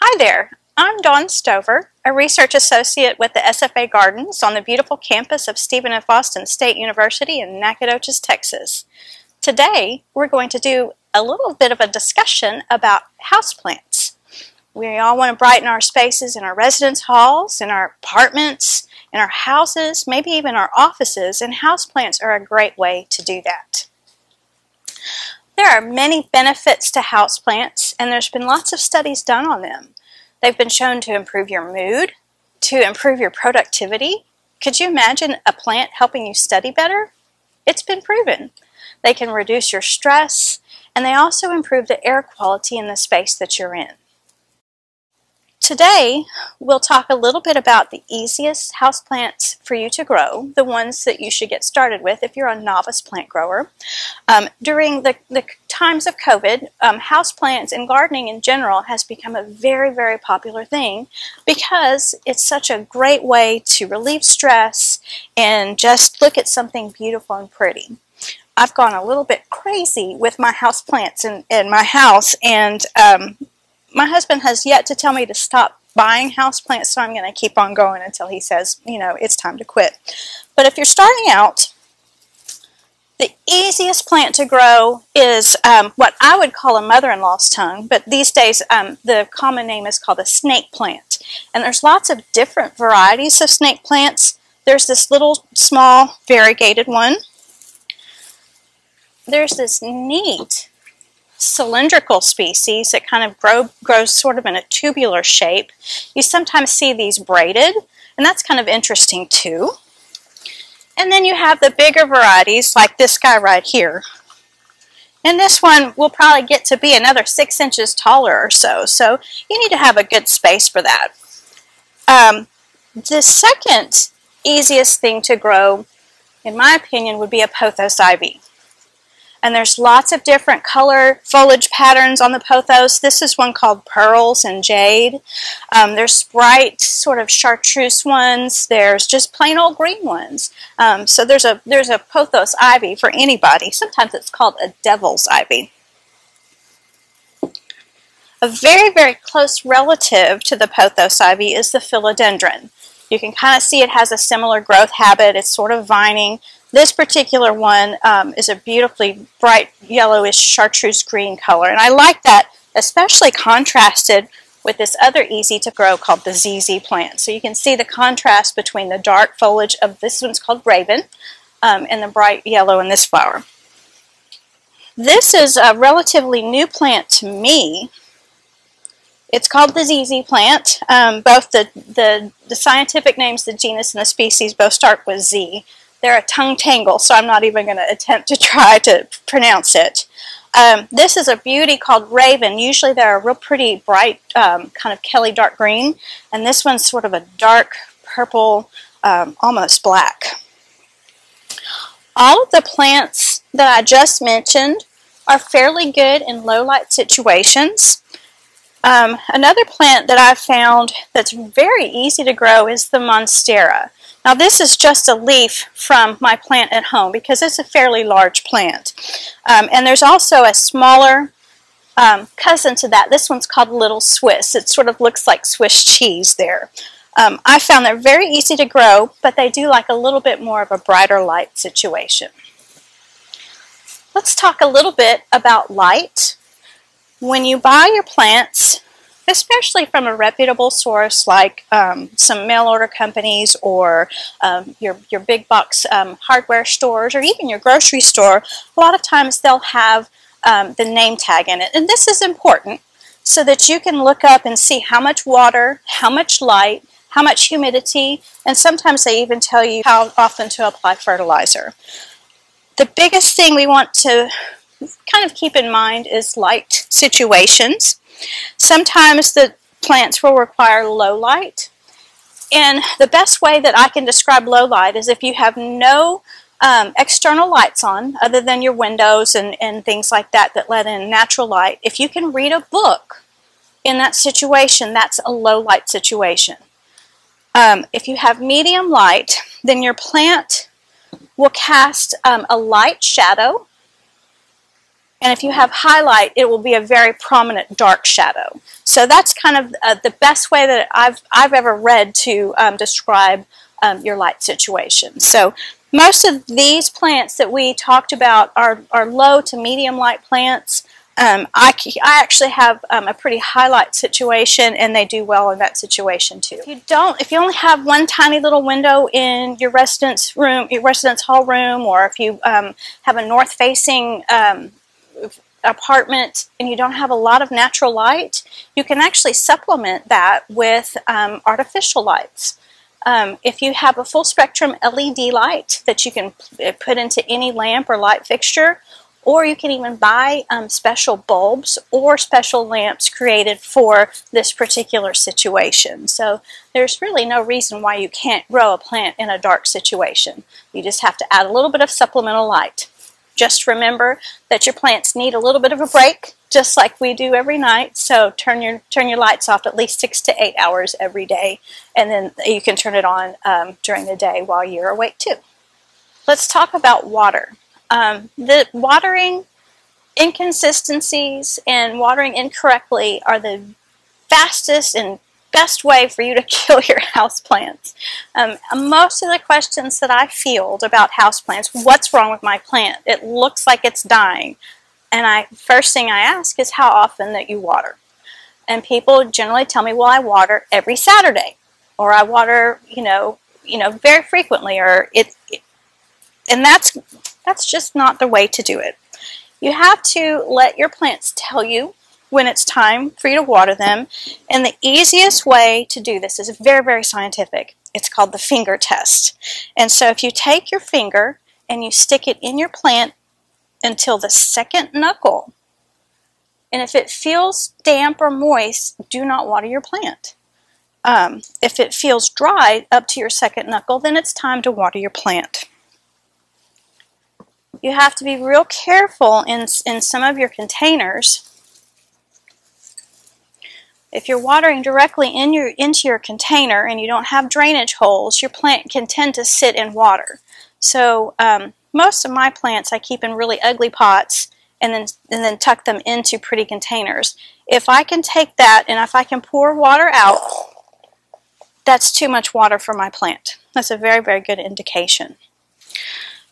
Hi there, I'm Dawn Stover, a research associate with the SFA Gardens on the beautiful campus of Stephen F. Austin State University in Nacogdoches, Texas. Today, we're going to do a little bit of a discussion about houseplants. We all want to brighten our spaces in our residence halls, in our apartments, in our houses, maybe even our offices, and houseplants are a great way to do that. There are many benefits to houseplants, and there's been lots of studies done on them. They've been shown to improve your mood, to improve your productivity. Could you imagine a plant helping you study better? It's been proven. They can reduce your stress, and they also improve the air quality in the space that you're in. Today, we'll talk a little bit about the easiest houseplants for you to grow, the ones that you should get started with if you're a novice plant grower. Um, during the, the, times of COVID, um, houseplants and gardening in general has become a very, very popular thing because it's such a great way to relieve stress and just look at something beautiful and pretty. I've gone a little bit crazy with my houseplants in, in my house and um, my husband has yet to tell me to stop buying houseplants, so I'm going to keep on going until he says, you know, it's time to quit. But if you're starting out, the easiest plant to grow is um, what I would call a mother-in-law's tongue, but these days um, the common name is called a snake plant. And there's lots of different varieties of snake plants. There's this little small variegated one. There's this neat cylindrical species that kind of grow, grows sort of in a tubular shape. You sometimes see these braided, and that's kind of interesting too. And then you have the bigger varieties like this guy right here. And this one will probably get to be another six inches taller or so, so you need to have a good space for that. Um, the second easiest thing to grow, in my opinion, would be a pothos ivy and there's lots of different color foliage patterns on the pothos. This is one called Pearls and Jade. Um, there's bright sort of chartreuse ones. There's just plain old green ones. Um, so there's a there's a pothos ivy for anybody. Sometimes it's called a devil's ivy. A very, very close relative to the pothos ivy is the philodendron. You can kind of see it has a similar growth habit. It's sort of vining. This particular one um, is a beautifully bright yellowish chartreuse green color, and I like that, especially contrasted with this other easy to grow called the ZZ plant. So you can see the contrast between the dark foliage of this one's called Raven um, and the bright yellow in this flower. This is a relatively new plant to me. It's called the ZZ plant. Um, both the, the, the scientific names, the genus and the species, both start with Z. They're a tongue tangle, so I'm not even going to attempt to try to pronounce it. Um, this is a beauty called Raven. Usually they're a real pretty bright um, kind of Kelly dark green, and this one's sort of a dark purple, um, almost black. All of the plants that I just mentioned are fairly good in low light situations. Um, another plant that I found that's very easy to grow is the Monstera. Now this is just a leaf from my plant at home because it's a fairly large plant. Um, and there's also a smaller um, cousin to that. This one's called Little Swiss. It sort of looks like Swiss cheese there. Um, I found they're very easy to grow, but they do like a little bit more of a brighter light situation. Let's talk a little bit about light. When you buy your plants, especially from a reputable source like um, some mail order companies or um, your, your big box um, hardware stores or even your grocery store, a lot of times they'll have um, the name tag in it. And this is important so that you can look up and see how much water, how much light, how much humidity, and sometimes they even tell you how often to apply fertilizer. The biggest thing we want to kind of keep in mind is light situations. Sometimes the plants will require low light. And the best way that I can describe low light is if you have no um, external lights on other than your windows and, and things like that that let in natural light. If you can read a book in that situation, that's a low light situation. Um, if you have medium light, then your plant will cast um, a light shadow And if you have highlight, it will be a very prominent dark shadow. So that's kind of uh, the best way that I've, I've ever read to um, describe um, your light situation. So most of these plants that we talked about are, are low to medium light plants. Um, I, I actually have um, a pretty highlight situation and they do well in that situation too. If you don't, if you only have one tiny little window in your residence room, your residence hall room, or if you um, have a north facing um, apartment and you don't have a lot of natural light, you can actually supplement that with um, artificial lights. Um, if you have a full spectrum LED light that you can put into any lamp or light fixture, or you can even buy um, special bulbs or special lamps created for this particular situation. So there's really no reason why you can't grow a plant in a dark situation. You just have to add a little bit of supplemental light. Just remember that your plants need a little bit of a break, just like we do every night. So turn your turn your lights off at least six to eight hours every day, and then you can turn it on um, during the day while you're awake too. Let's talk about water. Um, the watering inconsistencies and watering incorrectly are the fastest and best way for you to kill your houseplants. Um, most of the questions that I field about houseplants, what's wrong with my plant? It looks like it's dying. And I first thing I ask is how often that you water. And people generally tell me, well, I water every Saturday, or I water, you know, you know, very frequently, or it, it and that's that's just not the way to do it. You have to let your plants tell you when it's time for you to water them. And the easiest way to do this is very, very scientific. It's called the finger test. And so if you take your finger and you stick it in your plant until the second knuckle, and if it feels damp or moist, do not water your plant. Um, if it feels dry up to your second knuckle, then it's time to water your plant you have to be real careful in, in some of your containers. If you're watering directly in your, into your container and you don't have drainage holes, your plant can tend to sit in water. So um, most of my plants I keep in really ugly pots and then, and then tuck them into pretty containers. If I can take that and if I can pour water out, that's too much water for my plant. That's a very, very good indication.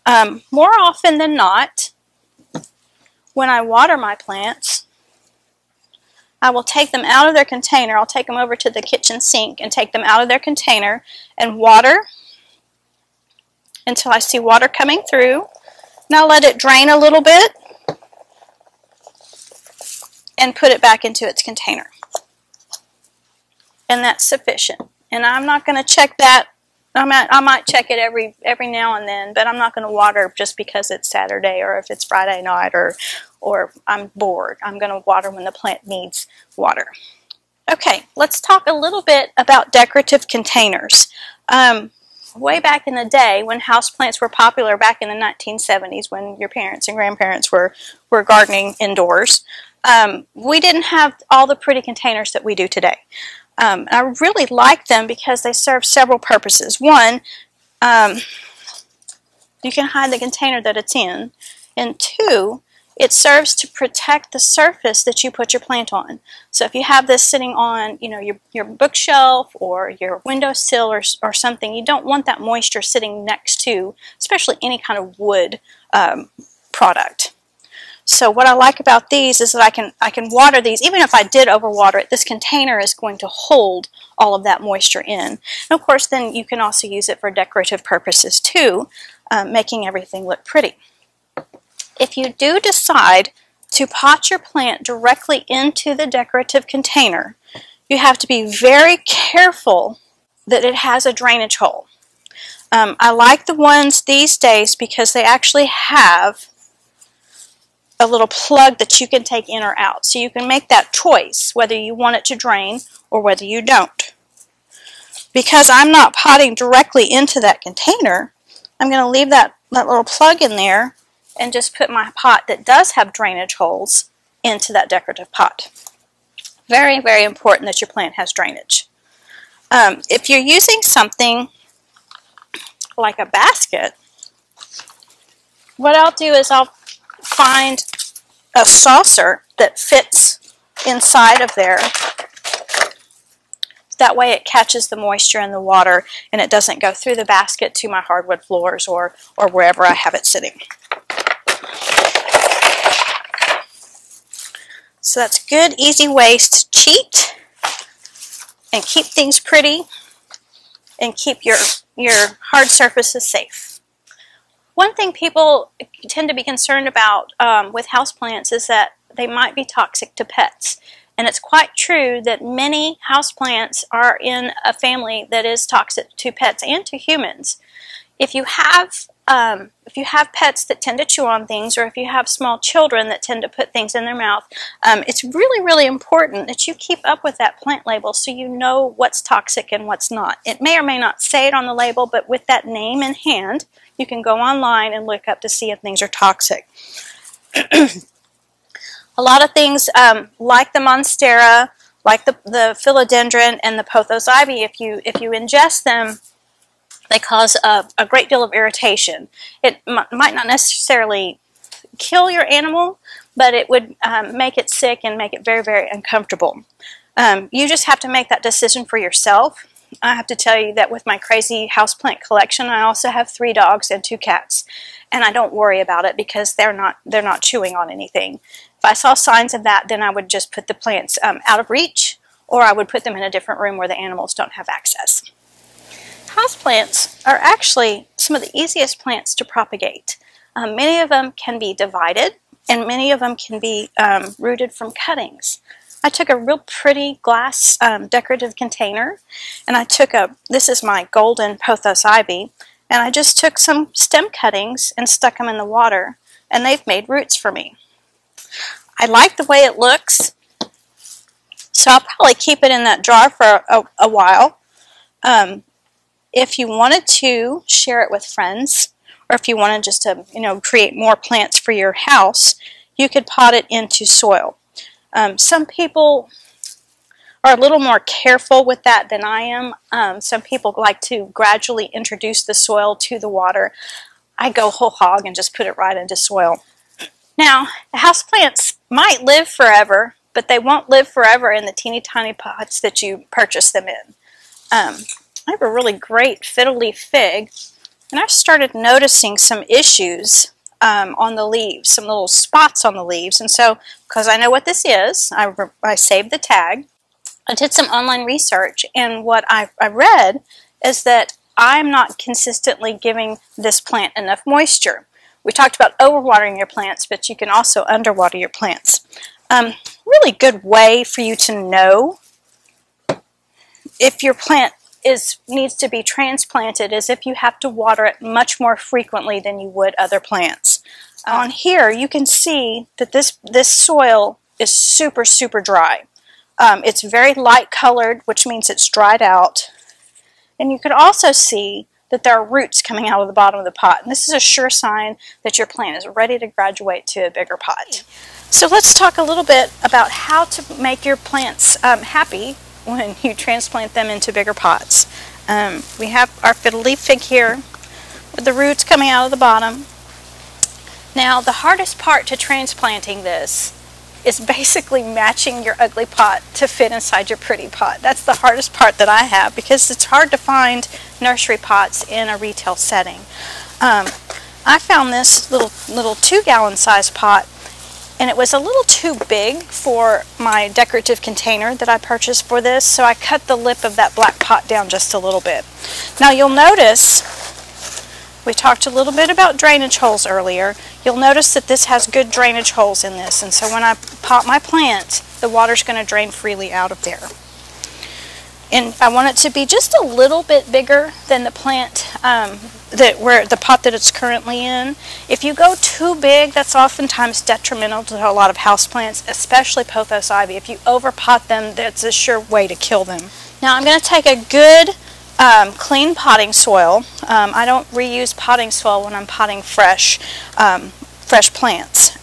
Um, more often than not, when I water my plants, I will take them out of their container. I'll take them over to the kitchen sink and take them out of their container and water until I see water coming through. Now let it drain a little bit and put it back into its container. And that's sufficient. And I'm not going to check that I might, I might check it every every now and then, but I'm not going to water just because it's Saturday or if it's Friday night or or I'm bored. I'm going to water when the plant needs water. Okay, let's talk a little bit about decorative containers. Um, way back in the day when houseplants were popular back in the 1970s when your parents and grandparents were, were gardening indoors, um, we didn't have all the pretty containers that we do today. Um, I really like them because they serve several purposes. One, um, you can hide the container that it's in. And two, it serves to protect the surface that you put your plant on. So if you have this sitting on, you know, your, your bookshelf or your windowsill or, or something, you don't want that moisture sitting next to, especially any kind of wood um, product. So what I like about these is that I can I can water these even if I did overwater it this container is going to hold all of that moisture in and of course then you can also use it for decorative purposes too um, making everything look pretty. If you do decide to pot your plant directly into the decorative container you have to be very careful that it has a drainage hole. Um, I like the ones these days because they actually have a little plug that you can take in or out. So you can make that choice whether you want it to drain or whether you don't. Because I'm not potting directly into that container, I'm going to leave that, that little plug in there and just put my pot that does have drainage holes into that decorative pot. Very, very important that your plant has drainage. Um, if you're using something like a basket, what I'll do is I'll find a saucer that fits inside of there. That way it catches the moisture in the water and it doesn't go through the basket to my hardwood floors or, or wherever I have it sitting. So that's good, easy ways to cheat and keep things pretty and keep your, your hard surfaces safe. One thing people tend to be concerned about um, with houseplants is that they might be toxic to pets. And it's quite true that many houseplants are in a family that is toxic to pets and to humans. If you have um, if you have pets that tend to chew on things or if you have small children that tend to put things in their mouth, um, it's really, really important that you keep up with that plant label so you know what's toxic and what's not. It may or may not say it on the label, but with that name in hand, you can go online and look up to see if things are toxic. A lot of things um, like the monstera, like the, the philodendron and the pothos ivy, if you, if you ingest them, they cause a, a great deal of irritation. It might not necessarily kill your animal, but it would um, make it sick and make it very, very uncomfortable. Um, you just have to make that decision for yourself. I have to tell you that with my crazy houseplant collection, I also have three dogs and two cats, and I don't worry about it because they're not they're not chewing on anything. If I saw signs of that, then I would just put the plants um, out of reach, or I would put them in a different room where the animals don't have access. Houseplants are actually some of the easiest plants to propagate. Um, many of them can be divided, and many of them can be um, rooted from cuttings. I took a real pretty glass um, decorative container and I took a, this is my golden pothos ivy, and I just took some stem cuttings and stuck them in the water and they've made roots for me. I like the way it looks, so I'll probably keep it in that jar for a, a while. Um, if you wanted to share it with friends, or if you wanted just to, you know, create more plants for your house, you could pot it into soil. Um, some people are a little more careful with that than I am. Um, some people like to gradually introduce the soil to the water. I go whole hog and just put it right into soil. Now, house plants might live forever, but they won't live forever in the teeny tiny pots that you purchase them in. Um, I have a really great fiddle leaf fig, and I started noticing some issues um, on the leaves, some little spots on the leaves. And so, because I know what this is, I, I saved the tag. I did some online research, and what I, I read is that I'm not consistently giving this plant enough moisture. We talked about overwatering your plants, but you can also underwater your plants. Um, really good way for you to know if your plant is needs to be transplanted is if you have to water it much more frequently than you would other plants. On here you can see that this, this soil is super, super dry. Um, it's very light colored, which means it's dried out. And you can also see that there are roots coming out of the bottom of the pot. And this is a sure sign that your plant is ready to graduate to a bigger pot. So let's talk a little bit about how to make your plants um, happy when you transplant them into bigger pots. Um, we have our fiddle leaf fig here with the roots coming out of the bottom. Now the hardest part to transplanting this is basically matching your ugly pot to fit inside your pretty pot. That's the hardest part that I have because it's hard to find nursery pots in a retail setting. Um, I found this little little two gallon size pot and it was a little too big for my decorative container that I purchased for this, so I cut the lip of that black pot down just a little bit. Now you'll notice, we talked a little bit about drainage holes earlier, you'll notice that this has good drainage holes in this, and so when I pot my plant, the water's going to drain freely out of there. And I want it to be just a little bit bigger than the plant um, that where the pot that it's currently in. If you go too big, that's oftentimes detrimental to a lot of houseplants, especially pothos ivy. If you overpot them, that's a sure way to kill them. Now I'm going to take a good um, clean potting soil. Um, I don't reuse potting soil when I'm potting fresh, um, fresh plants.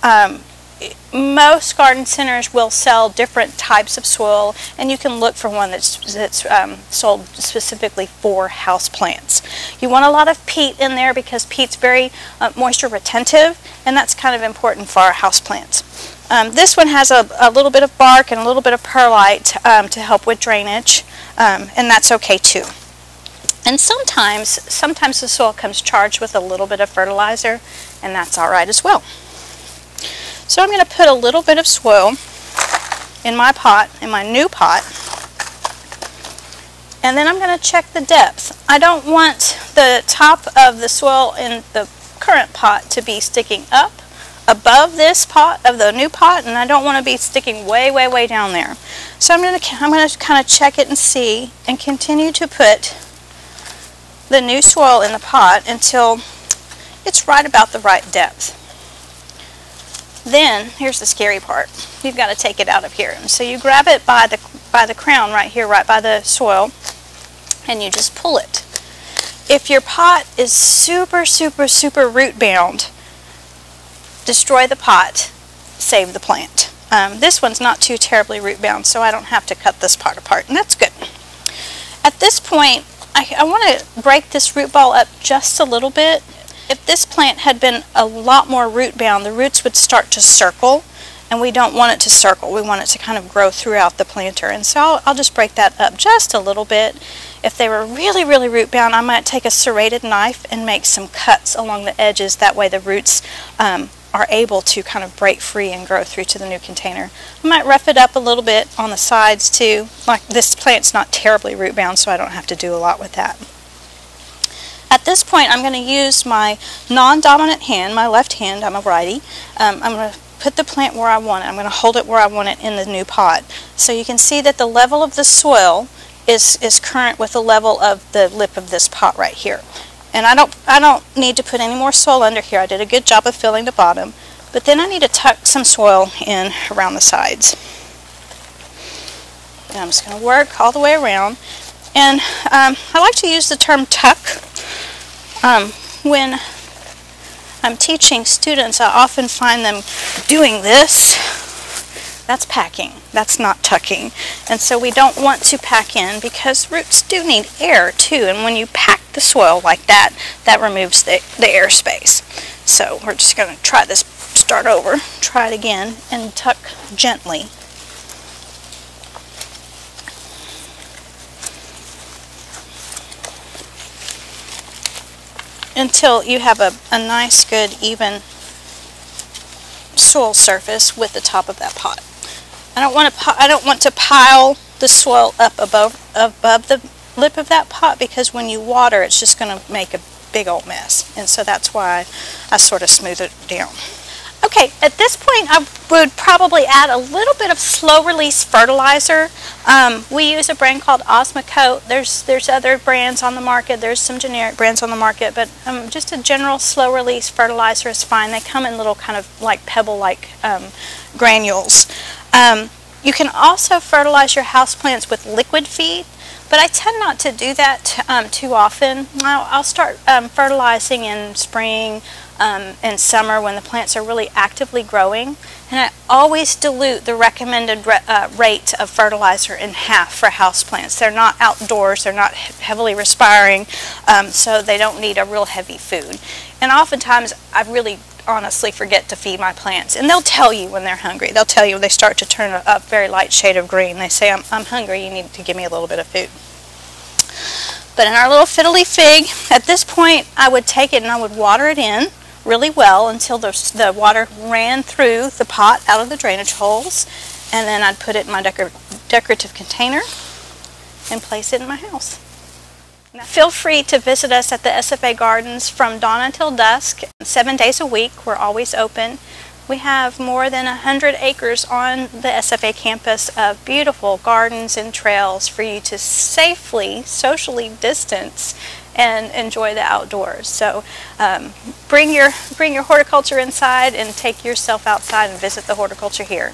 Most garden centers will sell different types of soil and you can look for one that's, that's um, sold specifically for house plants. You want a lot of peat in there because peat's very uh, moisture retentive and that's kind of important for our house plants. Um, this one has a, a, little bit of bark and a little bit of perlite um, to help with drainage, um, and that's okay too. And sometimes, sometimes the soil comes charged with a little bit of fertilizer, and that's all right as well. So I'm going to put a little bit of soil in my pot, in my new pot, and then I'm going to check the depth. I don't want the top of the soil in the current pot to be sticking up above this pot of the new pot and I don't want to be sticking way way way down there. So I'm going to I'm going to kind of check it and see and continue to put the new soil in the pot until it's right about the right depth. Then here's the scary part. You've got to take it out of here. So you grab it by the by the crown right here right by the soil and you just pull it. If your pot is super, super, super root bound, destroy the pot, save the plant. Um, this one's not too terribly root bound, so I don't have to cut this part apart, and that's good. At this point, I, I want to break this root ball up just a little bit. If this plant had been a lot more root bound, the roots would start to circle and we don't want it to circle. We want it to kind of grow throughout the planter. And so I'll, I'll just break that up just a little bit. If they were really, really root bound, I might take a serrated knife and make some cuts along the edges. That way the roots um, are able to kind of break free and grow through to the new container. I might rough it up a little bit on the sides too. Like this plant's not terribly root bound, so I don't have to do a lot with that. At this point, I'm going to use my non-dominant hand, my left hand, I'm a righty. Um, I'm going to put the plant where I want it. I'm going to hold it where I want it in the new pot. So you can see that the level of the soil is, is current with the level of the lip of this pot right here. And I don't, I don't need to put any more soil under here. I did a good job of filling the bottom. But then I need to tuck some soil in around the sides. And I'm just going to work all the way around. And um, I like to use the term tuck um, when I'm teaching students, I often find them doing this. That's packing. That's not tucking. And so we don't want to pack in because roots do need air too. And when you pack the soil like that, that removes the, the air space. So we're just going to try this, start over, try it again, and tuck gently until you have a, a nice, good, even soil surface with the top of that pot. I don't want to I don't want to pile the soil up above above the lip of that pot because when you water it's just going to make a big old mess and so that's why I sort of smooth it down. Okay, at this point I would probably add a little bit of slow release fertilizer. Um, we use a brand called Osmocote. There's there's other brands on the market. There's some generic brands on the market, but um, just a general slow release fertilizer is fine. They come in little kind of like pebble-like um, granules. Um, you can also fertilize your houseplants with liquid feed. But I tend not to do that um, too often. I'll, I'll start um, fertilizing in spring, um, in summer when the plants are really actively growing. And I always dilute the recommended uh, rate of fertilizer in half for houseplants. They're not outdoors, they're not heavily respiring, um, so they don't need a real heavy food. And oftentimes I really honestly forget to feed my plants. And they'll tell you when they're hungry. They'll tell you when they start to turn a, a very light shade of green. They say, I'm, I'm hungry, you need to give me a little bit of food. But in our little fiddly fig, at this point I would take it and I would water it in really well until the, the water ran through the pot out of the drainage holes and then I'd put it in my decor decorative container and place it in my house. Feel free to visit us at the SFA Gardens from dawn until dusk, seven days a week. We're always open. We have more than 100 acres on the SFA campus of beautiful gardens and trails for you to safely, socially distance and enjoy the outdoors. So um, bring, your, bring your horticulture inside and take yourself outside and visit the horticulture here.